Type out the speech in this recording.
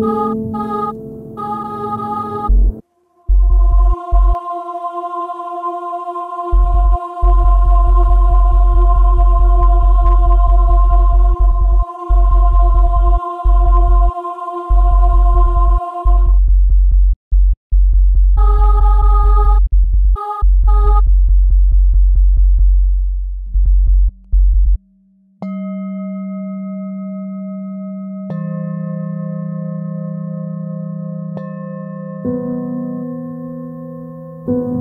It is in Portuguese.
啊啊！thank you